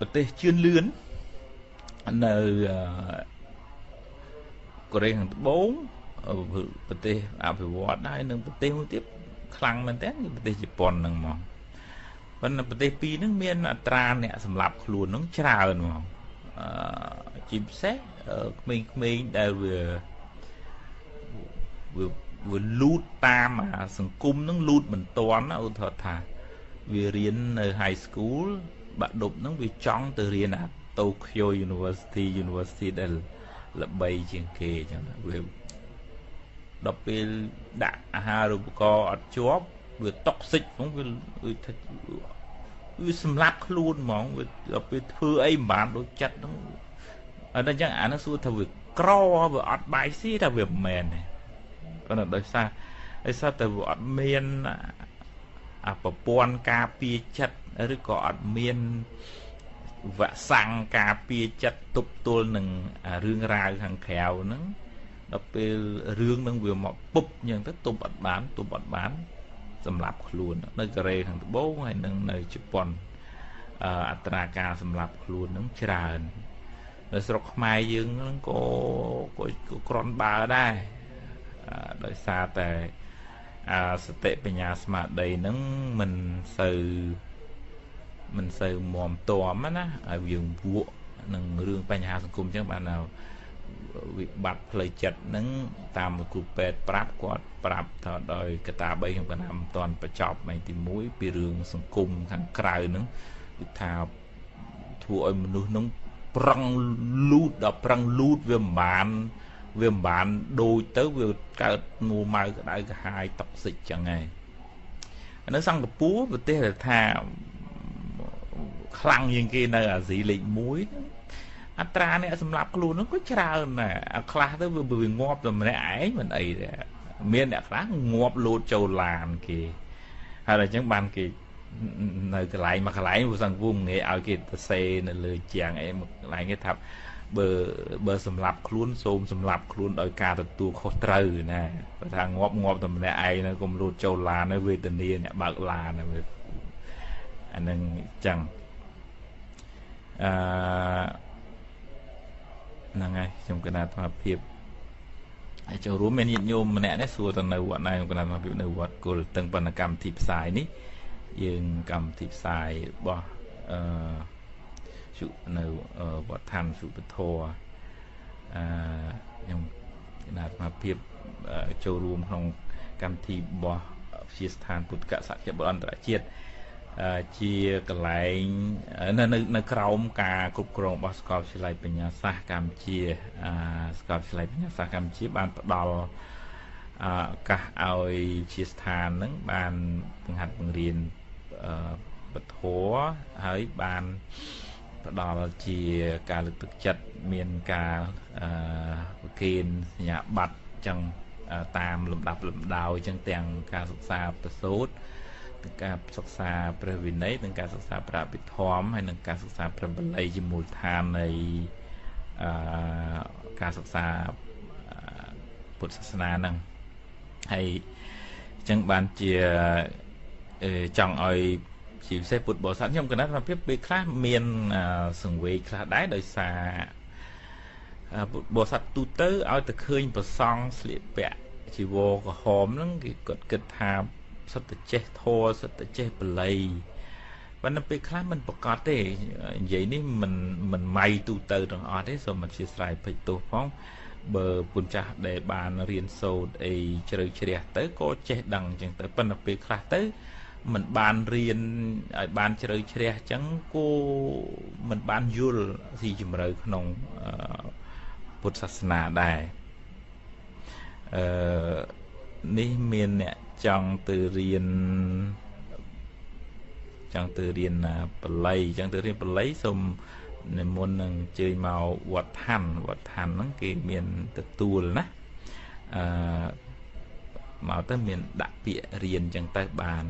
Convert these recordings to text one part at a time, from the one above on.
ប្រទេសជឿនលឿននៅកូរ៉េខាងត្បូងប្រទេសអភិវឌ្ឍហើយនិងប្រទេសមួយទៀតខ្លាំងមែនតើគឺប្រទេសជប៉ុនហ្នឹងហ្មងប៉ុន្តែប្រទេសពីរហ្នឹងមានអត្រាអ្នកសម្លាប់ខ្លួនហ្នឹងច្រើនហ្មងអឺជាពិសេសក្មេងៗដែលវាវាវាលូតតាមអាសង្គមហ្នឹងលូតមិនតាន់ឧទាហរណ៍ថាវារៀននៅ high school បាក់ដប់ហ្នឹងវាចង់ទៅរៀនអា Tokyo University University ដែលល្បីជាងគេអញ្ចឹងវាដល់ពេលដាក់អាហារូបករណ៍អត់ជាប់វាតុកសិចហ្នឹងវាវាថាវាសម្លាប់ខ្លួនហ្មងវាដល់ពេលធ្វើអីមិនបានដូចចិត្តហ្នឹងអត់អញ្ចឹងអានោះសួរថាវាក្រវាអត់បាយស៊ីថាវាមិនមែនទេប៉ុន្តែដោយសារដោយសារតែវាអត់មានអាប្រព័ន្ធការពារចិត្ត ឬក៏អត់មានវ៉ាក់សាំងការពារចិត្តទប់ទល់នឹងរឿងរ៉ាវខាងក្រៅហ្នឹងដល់ពេលរឿងហ្នឹងវាមកពុបអញ្ចឹងទៅទប់អត់បានទប់អត់បានសម្រាប់ខ្លួននៅកូរ៉េខាងត្បូងហើយនឹងនៅជប៉ុនអត្រាការសម្រាប់ខ្លួនហ្នឹងច្រើននៅស្រុកខ្មែរយើងហ្នឹងក៏ក៏ក្រន់បើដែរដោយសារតែអាសតិបញ្ញាស្មារតីហ្នឹងមិនសូវ មិនសូវមមតមណាឲ្យយើងវក់នឹងរឿងបញ្ហាសង្គមអញ្ចឹងបានថាវិបត្តិផ្លូវចិត្តហ្នឹងតាមគ្រូពេទ្យប្រាប់គាត់ប្រាប់ថាដោយកតា3ខ្ញុំកណាមិនតាន់បញ្ចប់ឯទី1ពីរឿងសង្គមខាងក្រៅហ្នឹងគឺថាធ្វើឲ្យមនុស្សហ្នឹងប្រឹងលូតដល់ប្រឹងលូតវាមិនបានវាមិនបានដូចទៅវាកើតនួម៉ៅក្តៅក្រហាយតុកសិចចឹងហើយនៅសិង្ហបុរីប្រទេសដែលថា ខ្លាំងជាងគេនៅអាស៊ីលេខ1អត្រាអ្នកសម្រាប់ខ្លួននោះក៏ច្រើនដែរអាខ្លះទៅវាងាប់តែម្នាក់ឯងមិនអីទេមានអ្នកខ្លះងាប់លោតចូលឡានគេហើយអញ្ចឹងបានគេនៅកន្លែងមួយកន្លែងព្រោះសង្គមងាយឲ្យគេទៅសេនៅលើជាងអីមួយកន្លែងគេថាបើបើសម្លាប់ខ្លួនសូមសម្លាប់ខ្លួនដោយការទទួលខុសត្រូវណាបើថាងាប់ងាប់តែម្នាក់ឯងនៅកុំលូតចូលឡាននៅវេទនាអ្នកបើកឡានអាហ្នឹងចឹង អឺហ្នឹងហើយខ្ញុំកណាត់ថាភាពហើយចូលរួមមានញាតិញោមម្នាក់នេះសួរទៅនៅវត្តណាខ្ញុំកណាត់ថាភាពនៅវត្តគុលតឹងបណ្ណកម្មវិធីផ្សាយនេះយើងកម្មវិធីផ្សាយរបស់អឺជុនៅវត្តឋានសុពធរអឺខ្ញុំគណៈអាត្មាភាពចូលរួមក្នុងកម្មវិធីរបស់វិទ្យាស្ថានពុទ្ធកសច្ចបុត្រអន្តរជាតិ ជាកន្លែងនៅនៅក្រោមការគ្រប់គ្រងរបស់សាកលវិទ្យាល័យបញ្ញាសាស្ត្រកម្ពុជាសាកលវិទ្យាល័យបញ្ញាសាស្ត្រកម្ពុជាបានផ្ដល់ឱកាសឲ្យជាស្ថានហ្នឹងបានបង្ហាត់បង្រៀនពធហើយបានផ្ដល់ជាការលើកទឹកចិត្តមានការប្រគេនសញ្ញាបត្រចឹងតាមលំដាប់លំដោយចឹងទាំងការសិក្សាប្រសូត ទាំងការសិក្សាព្រះវិន័យនិងការសិក្សាប្រាពិធមហើយនិងការសិក្សាព្រះបាលីជាមូលដ្ឋាននៃអឺការសិក្សាពុទ្ធសាសនាហ្នឹងហើយអញ្ចឹងបានជាចង់ឲ្យជាពិសេសពុទ្ធបរិស័ទខ្ញុំគណិតថាពេលខ្លះមានសង្វេគខ្លះដែរដោយសារបរិស័ទទូទៅឲ្យតែឃើញប្រសង់ស្លៀកពាក់ជីវរក្រហមហ្នឹងគេគាត់គិតថា សិតតែចេះធរសិតតែចេះបល័យប៉ុន្តែពេលខ្លះมันប្រកាសទេនិយាយនេះมันมันម៉ៃទូទៅទាំងអស់ទេសូមអធិស្ឋានពេចទោសផងបើពុនចាស់ដែលបានរៀនសូត្រអីជ្រៅជ្រះទៅក៏ចេះដឹងអញ្ចឹងទៅប៉ុន្តែពេលខ្លះទៅមិនបានរៀនឲ្យបានជ្រៅជ្រះអញ្ចឹងគួមិនបានយល់ស៊ីជម្រៅក្នុងពុទ្ធសាសនាដែរអឺនេះមានអ្នក ចង់ទៅរៀនចង់ទៅរៀនបល័យចង់ទៅរៀនបល័យសូមនិមន្តនឹងជើញមកវត្តឋានវត្តឋានហ្នឹងគេមានទទួលណាអឺមកទៅមានដាក់ពាក្យរៀនចឹងទៅបាន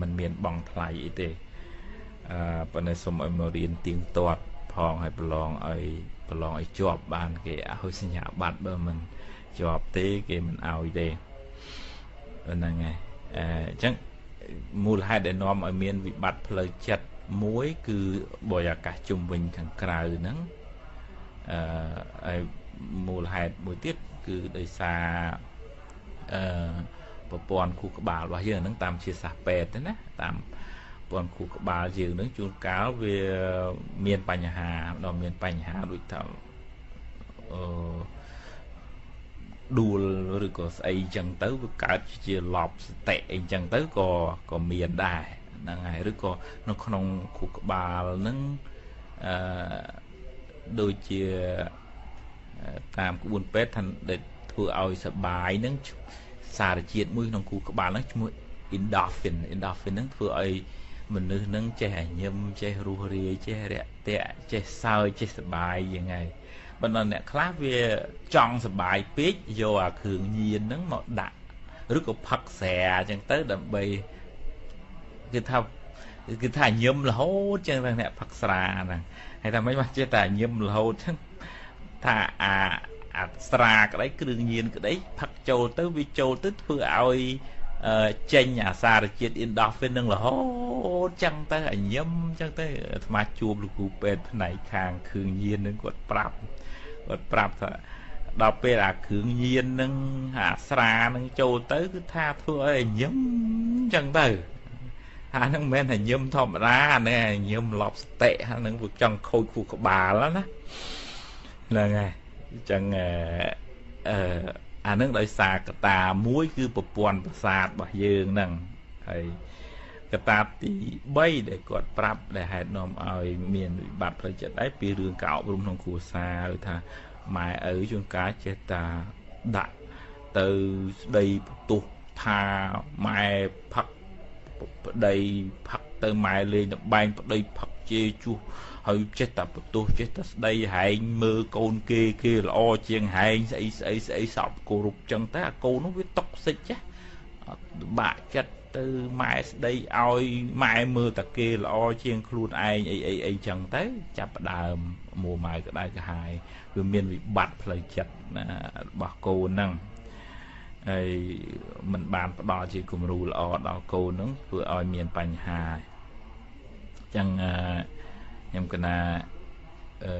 มันមានបងថ្លៃអីទេអឺប៉ុន្តែសូមឲ្យមករៀនទៀងទាត់ផងឲ្យប្រឡងឲ្យប្រឡងឲ្យជាប់បាន គេឲ្យសញ្ញាបត្របើមិនជាប់ទេ គេមិនឲ្យទេ ហ្នឹងហើយអញ្ចឹងមូលហេតុដែលនាំឲ្យមានវិបត្តិផ្លូវចិត្តមួយគឺបរិយាកាសជុំវិញខាងក្រៅហ្នឹងអឺហើយមូលហេតុមួយទៀតគឺដោយសារអឺប្រព័ន្ធខួរក្បាលរបស់យើងហ្នឹងតាមជាសាសពេទ្យណាតាមប្រព័ន្ធខួរក្បាលយើងហ្នឹងជួនកាលវាមានបញ្ហាដល់មានបញ្ហាដូចថាអឺ ដួលឬក៏ស្អីអញ្ចឹងទៅវាកើតជាលប់សតិអីអញ្ចឹងទៅក៏ក៏មានដែរហ្នឹងហើយឬក៏នៅក្នុងខួរក្បាលហ្នឹងអឺដូចជាតាមក្បួនពេទ្យថាដែលធ្វើឲ្យសបាយហ្នឹងសារជាតិមួយក្នុងគូក្បាលហ្នឹងឈ្មោះ endorphin endorphin ហ្នឹងធ្វើឲ្យមនុស្សហ្នឹងចេះឲ្យញឹមចេះរស់រាយចេះរាក់ទាក់ចេះសើចចេះសបាយយ៉ាងហ្នឹង ប៉ុន្តែអ្នកខ្លះវាចង់សបាយពេកយកអាគ្រឿងញៀនហ្នឹងមកដាក់ឬក៏ផឹកស្រាអញ្ចឹងទៅដើម្បីគឺថាគឺថាញឹមរហូតចឹងអ្នកផឹកស្រាហ្នឹងហើយថាមិនមកចេះតែញឹមរហូតចឹងថាអាអាស្រាក្តីគ្រឿងញៀនក្តីផឹកចូលទៅវាចូលទៅធ្វើឲ្យចេញអាសារជាតិ endorphin នឹងរហូតចឹងទៅឲ្យញឹមចឹងទៅអាត្មាជួបលោកគ្រូពេទ្យផ្នែកខាងគ្រឿងញៀននឹងគាត់ប្រាប់ គាត់ប្រាប់ថាដល់ពេលអាគ្រឿងញៀននឹងអាស្រានឹងចូលទៅគឺថាធ្វើឲ្យញឹមចឹងទៅអាហ្នឹងមិនមែនតែញឹមធម្មតាអានេះញឹមលប់ស្តិអាហ្នឹងវាចង់ខូចខួរក្បាលណាហ្នឹងហើយអញ្ចឹងអឺអានឹងដោយសារកតាមួយគឺប្រព័ន្ធប្រសាទរបស់យើងហ្នឹងហើយ កតាទី3ដែលគាត់ប្រាប់ដែលហេតុនាំឲ្យមានវិបត្តិផ្លូវចិត្តដែរពីរឿងកោបរំក្នុងគ្រួសារឬថាម៉ែឪជួនកាលចេះតាដាក់ទៅស្ដីបន្ទោសថាម៉ែផឹកប្តីផឹកទៅម៉ែលេងតបែងប្តីផឹកជេរជួសហើយចេះតែបន្ទោសចេះតែស្ដីហែងមើលកូនគេគេល្អជាងហែងស្អីស្អីស្អីសពគោរពចឹងតែអាកូននោះវាតុកសិចចាអត់បាក់ចិត្ត ទៅម៉ែស្ដីឲ្យម៉ែមើលតែគេល្អជាងខ្លួនឯងអីអីអីចឹងទៅ ចាប់ផ្ដើមមួម៉ៅក្តៅក្រហាយវាមានវិបត្តិផ្លូវចិត្តរបស់កូនហ្នឹងហើយมันបានផ្ដល់ជាគំរូល្អដល់កូនហ្នឹងធ្វើឲ្យមានបញ្ហាចឹងអឺខ្ញុំគណាអឺ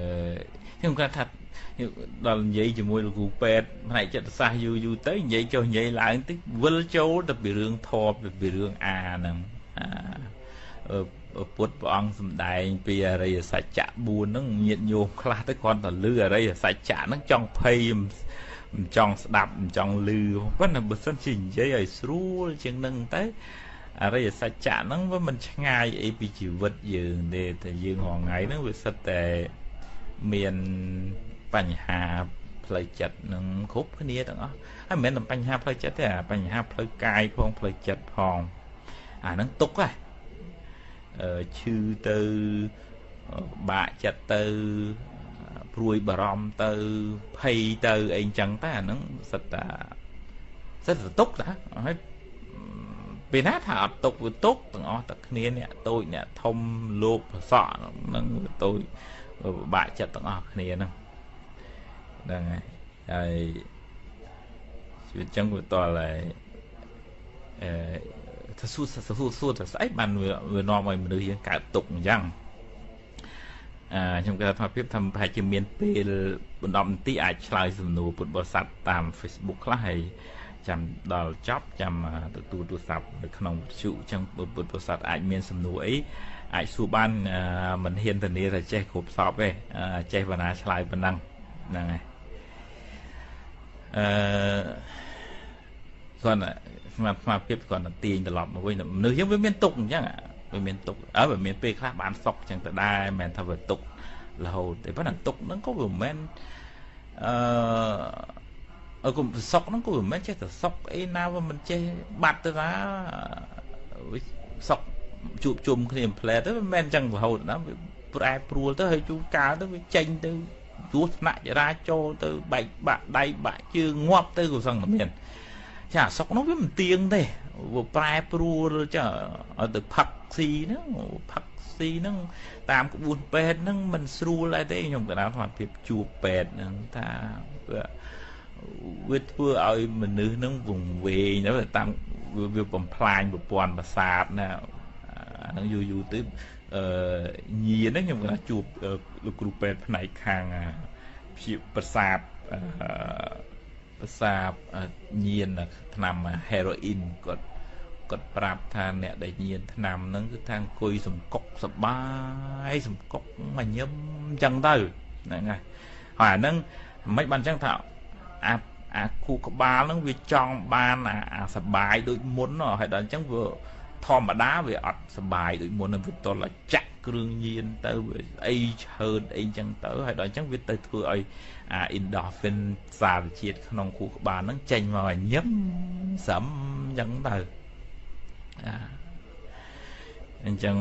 ខ្ញុំគាត់ថា ដល់និយាយជាមួយលោកគ្រូពេទ្យផ្នែកចិត្តសាស្ត្រយូរយូរទៅនិយាយចុះនិយាយឡើងតិចវិលចូលទៅពីរឿងធម៌ពីរឿងអាហ្នឹងអាពុទ្ធព្រះអង្គសំដែងពីអរិយសច្ចៈ4ហ្នឹងញាតញោមខ្លះទៅគ្រាន់តែលឺអរិយសច្ចៈហ្នឹងចង់ភ័យមិនចង់ស្ដាប់មិនចង់លឺប៉ុន្តែបើសិនជានិយាយឲ្យស្រួលជាងហ្នឹងទៅអរិយសច្ចៈហ្នឹងវាមិនឆ្ងាយអីពីជីវិតយើងទេតែយើងរងថ្ងៃហ្នឹងវាសិតតែមាន បញ្ហាផ្លូវចិត្តនឹងគ្រប់គ្នាទាំងអស់ហើយមិនមែនតែបញ្ហាផ្លូវចិត្តទេអាបញ្ហាផ្លូវកាយផងផ្លូវចិត្តផងអាហ្នឹងទុកហ៎អឺឈឺទៅបាក់ចិត្តទៅព្រួយបារម្ភទៅភ័យទៅអីចឹងតែអាហ្នឹងសិតតាសិតតែទុកតាហើយពេលណាថាអត់ទុកវាទុកទាំងអស់តែគ្នាអ្នកតូចអ្នកធំលោកប្រសក់នឹងតូចពិបាកចិត្តទាំងអស់គ្នាហ្នឹង ហ្នឹងហើយហើយជីវិតចឹងវាតលហើយអឺថាសួរសួរសួរថាស្អីបានវានាំឲ្យមនុស្សយើងកើតទុកអញ្ចឹងអឺខ្ញុំគិតថាភាពថាប្រហែលជាមានពេលបណ្ដប់នាទីអាចឆ្លើយសំណួរពុទ្ធបរិស័ទតាម Facebook ខ្លះហើយចាំដល់ចប់ចាំទទួលទូរស័ព្ទនៅក្នុងវិទ្យុអញ្ចឹងពុទ្ធបរិស័ទអាចមានសំណួរអីអាចសួរបានមិនហ៊ានធានាថាចេះគ្រប់សពទេចេះបណ្ណាឆ្លើយប៉ុណ្ណឹងហ្នឹងហើយ អឺគាត់ស្មាស្មាភាពគាត់ទៅទាញត្រឡប់មកវិញមនុស្សយើងវាមានទុកអញ្ចឹងវាមានទុកអើវាមានពេលខ្លះបានសុកអញ្ចឹងទៅដែរមិនមែនថាវាទុករហូតទេប៉ុន្តែទុកហ្នឹងក៏វាមិនមែនអឺអើគុំសុកហ្នឹងក៏មិនមែនចេះតែសុកអីណាវាមិនចេះបាត់ទៅណាសុកជួបជុំគ្នាផ្លែទៅមិនមែនចឹងរហូតណាវាប្រែព្រួលទៅហើយជួកាលទៅវាចេញទៅ គ្រោះថ្នាក់ចរាចរណ៍ទៅបែកបាក់ដៃបាក់ជើងងាប់ទៅក៏សឹងតែមានចាសុកនោះវាមិនទៀងទេវាប្រែព្រួលចាឲ្យទៅផឹកស៊ីហ្នឹងផឹកស៊ីហ្នឹងតាមក្បួនពេទ្យហ្នឹងមិនស្រួលដែរទេខ្ញុំកណ្ដាលថាភាពជួបពេទ្យហ្នឹងថាវាធ្វើឲ្យមនុស្សហ្នឹងវង្វេងទៅតាមវាបំផ្លាញប្រព័ន្ធប្រសាទណាហ្នឹងយូរយូរទៅ អឺញៀនហ្នឹងខ្ញុំគាត់ជួបលោកគ្រូពេទ្យផ្នែកខាងព្យាប្រសាទអឺប្រសាទញៀនថ្នាំ heroin គាត់គាត់ប្រាប់ថាអ្នកដែលញៀនថ្នាំហ្នឹងគឺថាអង្គុយសំកុកសបាយសំកុកមកញឹមអញ្ចឹងទៅហ្នឹងហើយហើយអាហ្នឹងមិនបានអញ្ចឹងថាអាអាគូក្បាលហ្នឹងវាចង់បានអាអាសបាយដូចមុនហើយដល់អញ្ចឹងវា ធម្មតាវាអត់សបាយដូចមុននឹងវាតលចាក់គ្រឿងញៀនទៅអីឆើតអីចឹងទៅហើយដល់អញ្ចឹងវាទៅធ្វើឲ្យអា endorphin សារជាតិក្នុងគូក្បាលហ្នឹងចេញមកឲ្យញឹមស្រឹមចឹងទៅអញ្ចឹង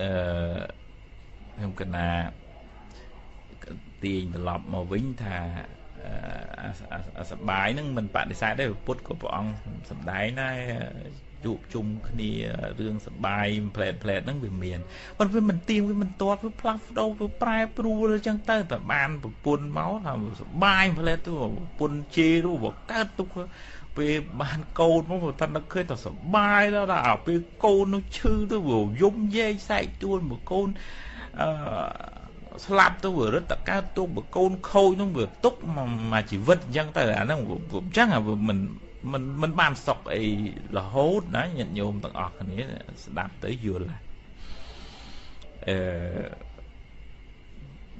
អឺខ្ញុំគណាទាញត្រឡប់មកវិញថា អាសបាយហ្នឹងមិនបដិសេធទេពុទ្ធក៏ព្រះអង្គសំដែងដែរជួបជុំគ្នារឿងសបាយផ្លែតផ្លែតហ្នឹងវាមានប៉ុន្តែវាមិនទៀងវាមិនទាត់វាផ្លាស់ប្ដូរវាប្រែប្រួលអញ្ចឹងទៅតែបានប្រពន្ធមកថាសបាយផ្លែតទៅប្រពន្ធជេរទៅកើតទុកពេលបានកូនមកតែនឹកឃើញតែសបាយដល់ដល់ពេលកូននោះឈឺទៅវាយំយែកសែកទួលមកកូនអឺ ស្លាប់ទៅវារត់តកើតទុកបើកូនខូចនោះវាទុកមកជីវិតអញ្ចឹងទៅអាហ្នឹងអញ្ចឹងមិនមិនមិនបានសុកអីរហូតណាញាតិញោមទាំងអស់គ្នាស្ដាប់ទៅយល់អឺ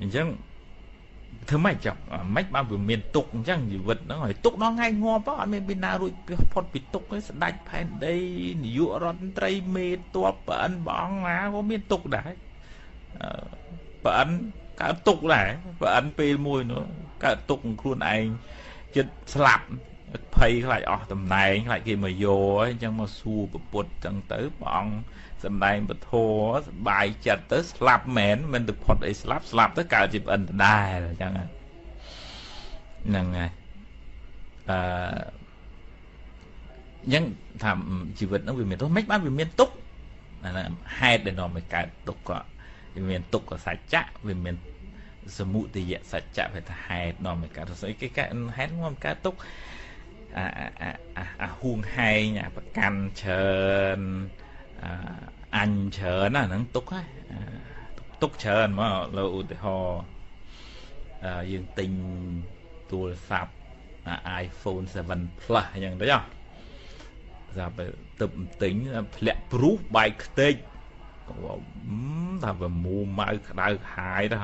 អញ្ចឹងធ្វើម៉េចចុះម៉េចបានវាមានទុកអញ្ចឹងជីវិតហ្នឹងហើយទុកដល់ថ្ងៃងាប់អត់មានពីណារួចផុតពីទុកទេស្ដាច់ផែនដីនាយករដ្ឋមន្ត្រីមេតបប្រអិនព្រះអង្គណាក៏មានទុកដែរ ប្រអិនកើតទុកដែរប្រអិនពេលមួយនោះកើតទុកខ្លួនឯងចិត្តស្លាប់ភ័យខ្លាចអស់តំណែងខ្លាចគេមកយកអញ្ចឹងមកសួរពពុទ្ធអញ្ចឹងទៅព្រះអង្គសំដែងពធសបាយចិត្តទៅស្លាប់មែនមិនទៅផុតអីស្លាប់ស្លាប់ទៅកើតជាប្អិនដដែលអញ្ចឹងហ្នឹងហើយអឺអញ្ចឹងថាជីវិតហ្នឹងវាមានទុកមិនបានវាមានទុកអាហេតុដែលនាំឲ្យកើតទុកក៏ វាមានទុកក៏សច្ចៈវាមានសមុទយសច្ចៈវាថាហេតុនាំឲ្យកើតស្អីគេកើតហេតុនាំកើតទុកអាអាអាហួងហែងអាប្រកាន់ច្រើនអញច្រើនណាហ្នឹងទុកហើយទុកច្រើនមកលើឧទាហរណ៍យើងទិញទូរស័ព្ទ iPhone 7 Plus អញ្ចឹងទៅចុះស្រាប់ទៅទិញធ្លាក់ព្រុសបែកខ្ទេច ថាវាមូម៉ៅក្តៅហាយទៅ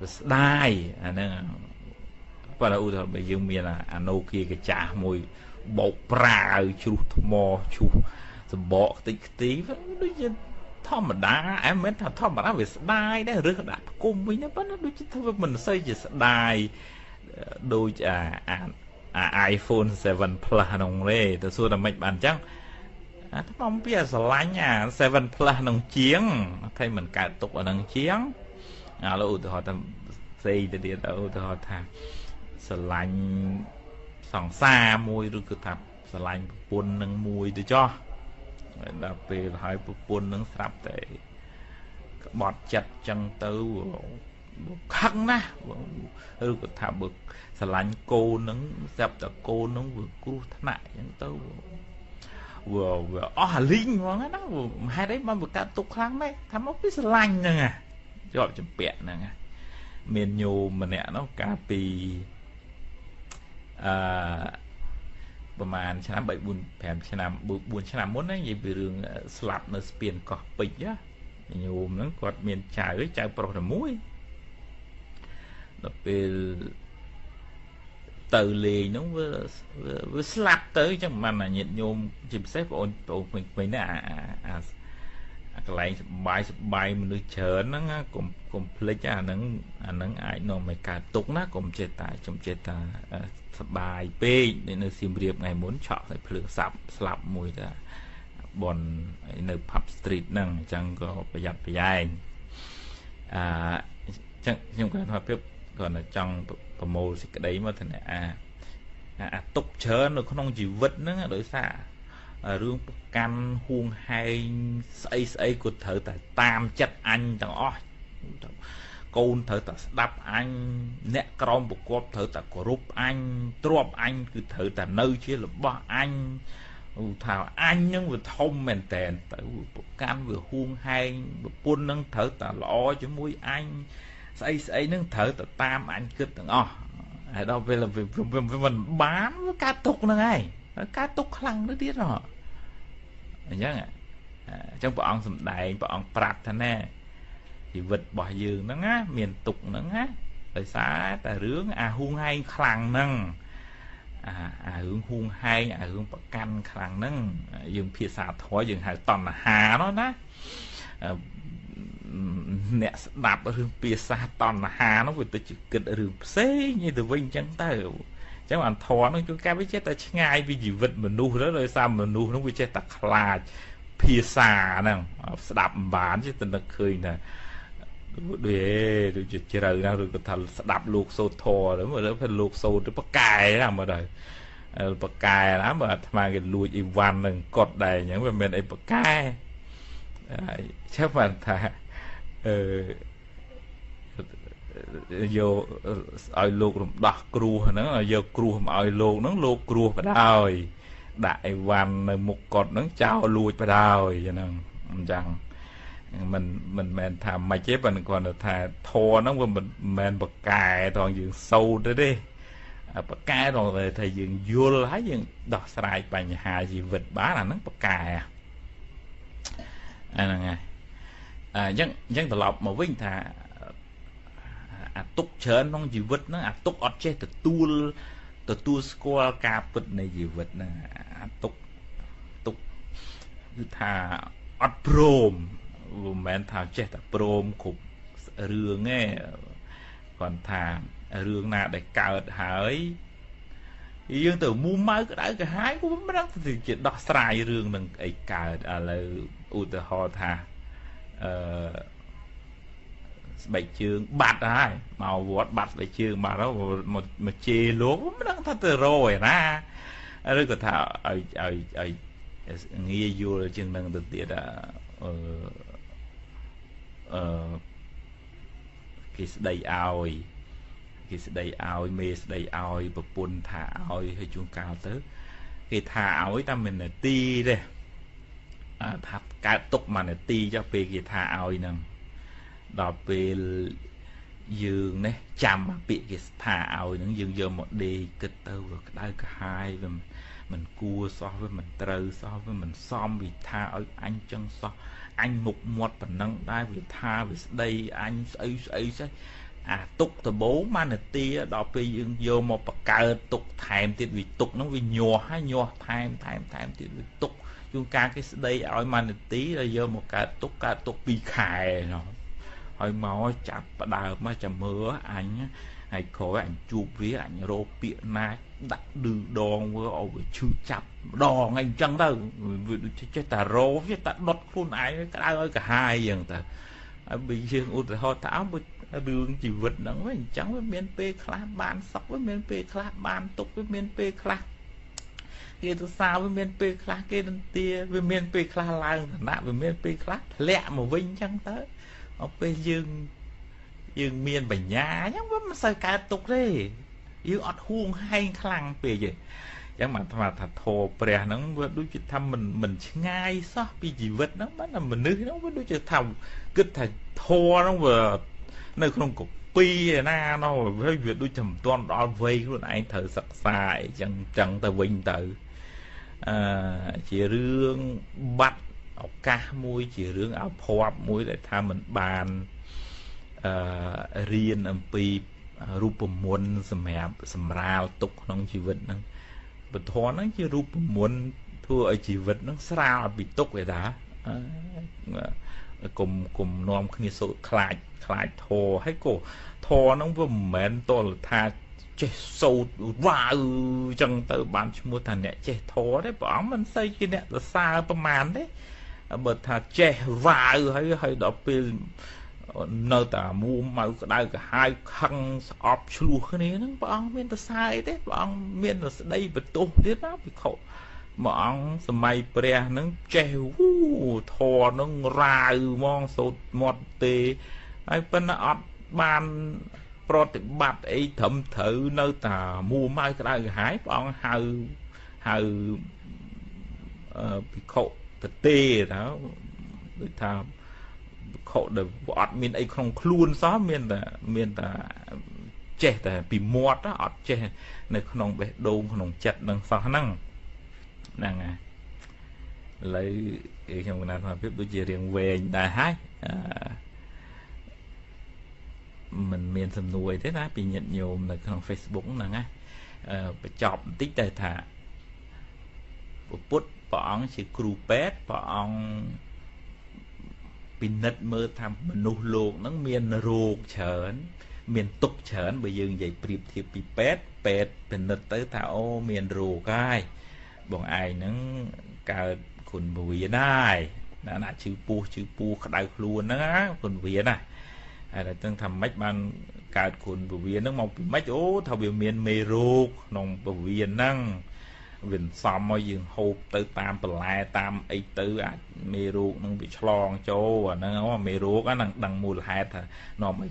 វាស្ដាយអាហ្នឹងបើឧទាហរណ៍បើយើងមានអាណូគីកាចាស់មួយបោកប្រាវជ្រុះថ្មឈូសសម្បកខ្ទេចខ្ទីដូចជាធម្មតាអែមិនថាធម្មតាវាស្ដាយដែរឬដាក់ផ្គុំវិញណាប៉ុន្តែដូចជាធ្វើមិនសូវជាស្ដាយដូចអាអា iPhone 7 Plus ក្នុងទេទៅសួរតែមិនបានអញ្ចឹង អាខ្ញុំពីអាស្រឡាញ់អា7 Plus ក្នុងជាងតែមិនកើតទុកអានឹងជាងឥឡូវឧទាហរណ៍ថាផ្សេងទៅទៀតឧទាហរណ៍ថាស្រឡាញ់សង្សារមួយឬគឺថាស្រឡាញ់ប្រពន្ធនឹងមួយទៅចោះដល់ពេលហើយប្រពន្ធនឹងស្រាប់តែក្បត់ចិត្តចឹងទៅខឹងណាស់ឬក៏ថាបើស្រឡាញ់កូននឹងស្រាប់តែកូននឹងវាគ្រោះថ្នាក់ចឹងទៅ វាវាអស់អាលីងហ្មងណាហេតុអីបានវាកាត់ទុកខ្លាំងម៉េចថាមកពីស្រឡាញ់ហ្នឹងជាប់ចម្ពាក់ហ្នឹងមានញោមម្នាក់នោះកាលពីអឺប្រហែលឆ្នាំ3 4 5ឆ្នាំ4ឆ្នាំមុនណានិយាយពីរឿងស្លាប់នៅស្ពានកោះពេជ្រណាញោមហ្នឹងគាត់មានចៅចៅប្រុសតែមួយដល់ពេល ទៅលេងហ្នឹងវាវាស្លាប់ទៅអញ្ចឹងមិនអាញាតញោមជាពិសេសបងអូនបងពេញពេញណាអាអាកន្លែងសបាយសបាយមនុស្សច្រើនហ្នឹងកុំកុំភ្លេចអាហ្នឹងអាហ្នឹងអាចនាំឲ្យកើតទុកណាកុំចេះតែចំចេះតែសបាយពេកនៅសៀមរាបថ្ងៃមុនឆក់ឲ្យភ្លើងសាប់ស្លាប់មួយតាបននៅ pub street ហ្នឹងអញ្ចឹងក៏ប្រយ័ត្នប្រយែងអឺអញ្ចឹងខ្ញុំគាត់ថាភាព គាត់តែចង់ប្រមូលសេចក្តីមកថាអាអាទុកច្រើននៅក្នុងជីវិតហ្នឹងដោយសាររឿងប្រកាន់ហួងហែងស្អីស្អីក៏ត្រូវតែតាមចិត្តអញទាំងអស់កូនត្រូវតែស្ដាប់អញអ្នកក្រមប្រកបត្រូវតែគោរពអញទ្របអញគឺត្រូវតែនៅជារបស់អញឧថាអញនឹងវាធំមែនតែនទៅប្រកាន់វាហួងហែងប្រពន្ធនឹងត្រូវតែល្អជាមួយអញ ស្អីស្អីនឹងត្រូវតែតាមអញគិតទាំងអស់ហើយដល់ពេលវាមិនបានវាកើតទុកហ្នឹងឯងកើតទុកខ្លាំងទៅទៀតហ៎អញ្ចឹងអញ្ចឹងព្រះអង្គសំដែងព្រះអង្គប្រាប់ថាណែជីវិតរបស់យើងហ្នឹងណាមានទុកហ្នឹងណាដោយសារតែរឿងអាហួងហែងខ្លាំងហ្នឹងអាអារឿងហួងហែងអារឿងប្រកាន់ខ្លាំងហ្នឹងយើងភាសាធម៌យើងហៅតណ្ហានោះណា អ្នកស្ដាប់រឿងភាសាតណ្ហានោះវាទៅជាគិតរឿងផ្សេងទៅវិញអញ្ចឹងទៅអញ្ចឹងអន្តរនោះគឺការវាចេះតែឆ្ងាយពីជីវិតមនុស្សទៅដោយសារមនុស្សនោះវាចេះតែខ្លាចភាសាហ្នឹងស្ដាប់មិនបានចេះតែនឹកឃើញថាដូចអេដូចជាជ្រៅណាស់ឬក៏ថាស្ដាប់លោកសូត្រធរទៅមើលថាលោកសូត្រទៅប្រកែណាមើលទៅប្រកែណាមើលអាត្មាគេលួចអីវ៉ាន់នឹងកត់ដែរអញ្ចឹងវាមិនអីប្រកែចាំបានថា អឺយកឲ្យលោករំដោះគ្រោះហ្នឹងយកគ្រោះមកឲ្យលោកហ្នឹងលោកគ្រោះបដ ாய் ដាក់អីវ៉ាន់នៅមុខកត់ហ្នឹងចោលលួចបដ ாய் ហ្នឹងអញ្ចឹងមិនមិនមែនថាមិនទេប៉ុន្តែគាត់ថាធរហ្នឹងវាមិនមែនបកកែត្រង់យើងសូត្រទេទេបកកែត្រង់ថាយើងយល់ហើយយើងដោះស្រាយបញ្ហាជីវិតបានអាហ្នឹងបកកែអាហ្នឹងហើយ អញ្ចឹងអញ្ចឹងត្រឡប់មកវិញថាអាទុកច្រើនក្នុងជីវិតហ្នឹងអាទុកអត់ចេះទទួលទទួលស្គាល់ការពិតនៃជីវិតហ្នឹងអាទុកទុកគឺថាអត់ព្រមមិនមែនថាចេះតែព្រមគ្រប់រឿងទេគាត់ថារឿងណាដែលកើតហើយយើងទៅមូម៉ៅក្តៅក្រហាយក៏មិនដឹងទៅជាដោះស្រាយរឿងនឹងអីកើតឥឡូវឧទាហរណ៍ថា អឺស្បែកជើងបាត់ហើយមកវត្តបាត់ស្បែកជើងបាត់ហើយមកមកជេរលោកមិនដឹងថាទៅរកឯណាឬក៏ថាឲ្យឲ្យឲ្យងាយយល់ជាងនឹងទៅទៀតអឺអឺគេស្ដីឲ្យគេស្ដីឲ្យមេស្ដីឲ្យប្រពន្ធថាឲ្យហើយជួនកាលទៅ គេថាឲ្យតែមិននាទីទេ ថាកើតទុកមួយនាទីចុះពេលគេថាឲ្យហ្នឹងដល់ពេលយើងនេះចាំពាក្យគេថាឲ្យហ្នឹងយើងយកមកដេកគិតទៅវាក្តៅក្រហាយវាមិនគួសោះវាមិនត្រូវសោះវាមិនសមវិថាឲ្យអញចឹងសោះអញមុខមាត់ប៉ុណ្ណឹងដែរវាថាវាស្ដីអញស្អីស្អីស្អីអាទុកដបោមួយនាទីដល់ពេលយើងយកមកបកើតទុកថែមទៀតវាទុកហ្នឹងវាញាស់ហើយញាស់ថែមថែមថែមទៀតវាទុក ជួនកាលគេស្ដីឲ្យមួយនាទីហើយយកមកកើតទុកកើតទុក2ខែណោះហើយមកចាប់ផ្ដើមមកចាំមើលអញហើយក្រោយអញជួបវាអញរោពាកណាដាក់ឌឺដងវាឲ្យវាឈឺចាប់ម្ដងអីអញ្ចឹងទៅវាដូចចេះតែរោចេះតែដុតខ្លួនឯងក្តៅឲ្យកាហាយអញ្ចឹងទៅហើយបើយើងឧទាហរណ៍ថាអើរឿងជីវិតហ្នឹងវិញអញ្ចឹងវាមានពេលខ្លះបានសុខវាមានពេលខ្លះបានទុក្ខវាមានពេលខ្លះ គេទៅសាវាមានពេលខ្លះគេនន្ទាវាមានពេលខ្លះឡើងឋានៈវាមានពេលខ្លះធ្លាក់មកវិញអញ្ចឹងទៅដល់ពេលយើងយើងមានបញ្ញាអញ្ចឹងវាមិនសូវកើតទុកទេយើងអត់ហួងហែងខ្លាំងពេកទេអញ្ចឹងមកថាថាធរព្រះហ្នឹងវាដូចជាថាមិនមិនឆ្ងាយសោះពីជីវិតហ្នឹងបានមនុស្សហ្នឹងវាដូចជាថាគិតថាធរហ្នឹងវានៅក្នុងកពីឯណានោះវាវាដូចតែមិនទាន់ដល់វ័យខ្លួនឯងត្រូវសិក្សាអីចឹងចឹងទៅវិញទៅ អឺជារឿងបាត់ឱកាសមួយជារឿងអភ័ព្វមួយដែលថាមិនបានអឺរៀនអំពីរូបមន្តសម្រាប់សម្រាលទុកក្នុងជីវិតហ្នឹងពធហ្នឹងជារូបមន្តធ្វើឲ្យជីវិតហ្នឹងស្រាលពីទុកឯតាកុំកុំនាំគ្នាសូត្រខ្លាចខ្លាចធរហើយក៏ធរហ្នឹងវាមិនមែនតលថា ចេះសូត្រវ៉ាវចឹងទៅបានឈ្មោះថាអ្នកចេះធរទេព្រះអង្គមិនសូវជាអ្នកសរសើរប្រមាណទេបើថាចេះវ៉ាវហើយហើយដល់ពេលនៅតែមួម៉ៅក្តៅក្រហាយខឹងស្អប់ឆ្លោះគ្នាហ្នឹងព្រះអង្គមានប្រសើរអីទេព្រះអង្គមានស្ដីបន្ទោសទៀតណាភិក្ខុមួយអង្គសម័យព្រះហ្នឹងចេះវូធរហ្នឹងរាវហ្មងសូត្រមាត់ទេហើយប៉ុន្តែអត់បាន ប្រតិបត្តិអីត្រឹមត្រូវនៅតែមួម៉ៅក្តៅក្រហាយព្រះអង្គហៅហៅភិក្ខុទៅទេណាដូចថាភិក្ខុដែលអត់មានអីក្នុងខ្លួនសោះមានតែមានតែចេះតែពីមាត់អត់ចេះនៅក្នុងបេះដូងក្នុងចិត្តនឹងសោះហ្នឹងហ្នឹងហើយឥឡូវខ្ញុំកណាត់ថាភាពដូចជារៀងវែងដែរហើយអឺ มันមានសំណួរទេណាពីញាតិញោមនៅក្នុង Facebook ហ្នឹងណាបញ្ចប់បន្តិចតែថាពុទ្ធព្រះអង្គជាគ្រូពេទ្យព្រះអង្គពិនិត្យមើលថាមនុស្សលោកហ្នឹងមានរោគច្រើន មានទុកច្រើនបើយើងនិយាយប្រៀបធៀបពីពេទ្យពេទ្យពិនិត្យទៅថាអូមានរោគហើយបងឯងហ្នឹងកើតគុណវាដែរណាណាឈឺពោះឈឺពោះក្តៅខ្លួនហ្នឹងណាគុណវាណា ហើយតែទាំងថាម៉េចបានកើតគុណពវៀនហ្នឹងមកពីម៉េចអូថាវាមានមេរោគក្នុងពវៀនហ្នឹងវាសំមកយើងហូបទៅតាមបន្លែតាមអីទៅអាចមេរោគនឹងវាឆ្លងចូលអាហ្នឹងមេរោគហ្នឹងដឹងមូលហេតុថានាំឲ្យ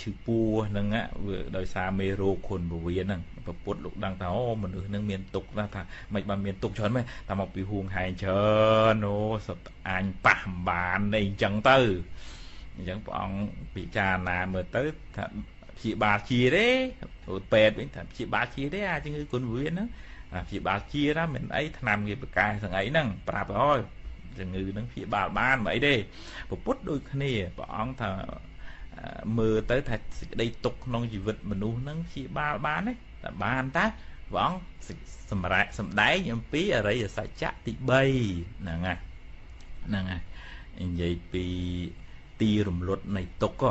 ឈឺពោះហ្នឹងវាដោយសារមេរោគគុណពវៀនហ្នឹងពពុទ្ធលោកដឹងថាអូមនុស្សហ្នឹងមានទុកណាស់ថាមិនបានមានទុកច្រើនមែនតែមកពីហួងហែងច្រើនអូសត្វអញប៉ះបានអីអញ្ចឹងទៅ អញ្ចឹងព្រះអង្គពិចារណាមើលទៅថាព្យាបាលជាទេពេទ្យវិញថាព្យាបាលជាទេអាជំងឺគុណវៀនហ្នឹងព្យាបាលជាណាមិនអីថ្នាំគេប្រកាសស្ងអីហ្នឹងប្រាប់ហើយជំងឺហ្នឹងព្យាបាលបានមិនអីទេពុទ្ធដូចគ្នាព្រះអង្គថាមើលទៅថាសេចក្តីទុកក្នុងជីវិតមនុស្សហ្នឹងព្យាបាលបានទេតែបានតាព្រះអង្គសម្រាប់សម្ដែងអំពីអរិយសច្ចៈទី3ហ្នឹងហើយហ្នឹងហើយនិយាយពី ទីរំលត់នៃទុក្ខ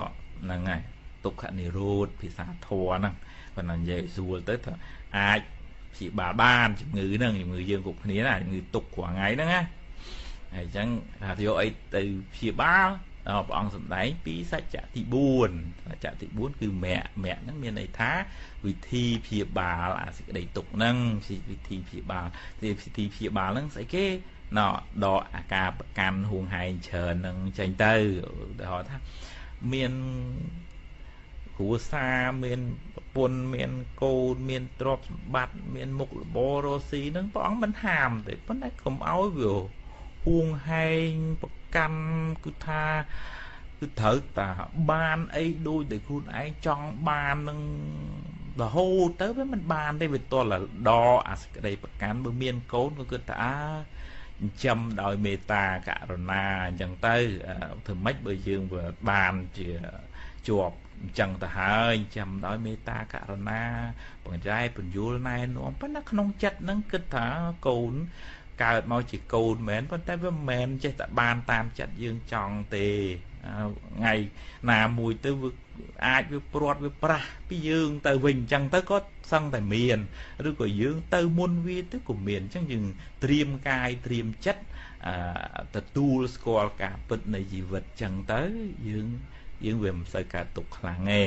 ហ្នឹងហើយទុក្ខនិរោធភាសាធម៌ហ្នឹងប៉ុន្តែនិយាយស្រួលទៅថាអាចព្យាបាលបានជំងឺហ្នឹងជំងឺយើងគ្រប់គ្នាណាជំងឺទុក្ខរាល់ថ្ងៃហ្នឹងណាហើយអញ្ចឹងថាយកអីទៅព្យាបាលដល់ព្រះអង្គសម្ដែងពីសច្ចៈទី4សច្ចៈទី4គឺមគ្គមគ្គហ្នឹងមានន័យថាវិធីព្យាបាលអាសេចក្តីទុក្ខហ្នឹងវិធីព្យាបាលវិធីព្យាបាលហ្នឹងស្អីគេ ណោដកអាការប្រកាន់ហួងហែងច្រើននឹងចេញទៅឧទាហរណ៍ថាមានគ្រួសារមានប្រពន្ធមានកូនមានទ្រព្យសម្បត្តិមានមុខរបររស់ស៊ីនឹងព្រះអង្គមិនហាមទេប៉ុន្តែកុំឲ្យវាហួងហែងប្រកាន់គឺថាគឺត្រូវតាបានអីដូចតែខ្លួនឯងចង់បាននឹងរហូតទៅវាមិនបានទេវាតលដអាសក្តីប្រកាន់បើមានកូនក៏គិតថាអើ ចិញ្ចឹមដោយមេត្តាករុណាអញ្ចឹងទៅធ្វើម៉េចបើយើងវាបានជាជាប់អញ្ចឹងទៅហើយចិញ្ចឹមដោយមេត្តាករុណាបង្ចាយពន្យល់ណែនាំប៉ុន្តែក្នុងចិត្តហ្នឹងគិតថាកូនកើតមកជាកូនមែនប៉ុន្តែវាមិនមែនចេះតែបានតាមចិត្តយើងចង់ទេ ថ្ងៃណាមួយទៅវាអាចវាព្រាត់វាប្រាស់ពីយើងទៅវិញអញ្ចឹងទៅក៏សឹងតែមានឬក៏យើងទៅមុនវាទៅក៏មានអញ្ចឹងយើងត្រៀមកាយត្រៀមចិត្តទទួលស្គាល់ការពិតនៃជីវិតអញ្ចឹងទៅយើងយើងវាមិនសូវកើតទុកខ្លាំងទេ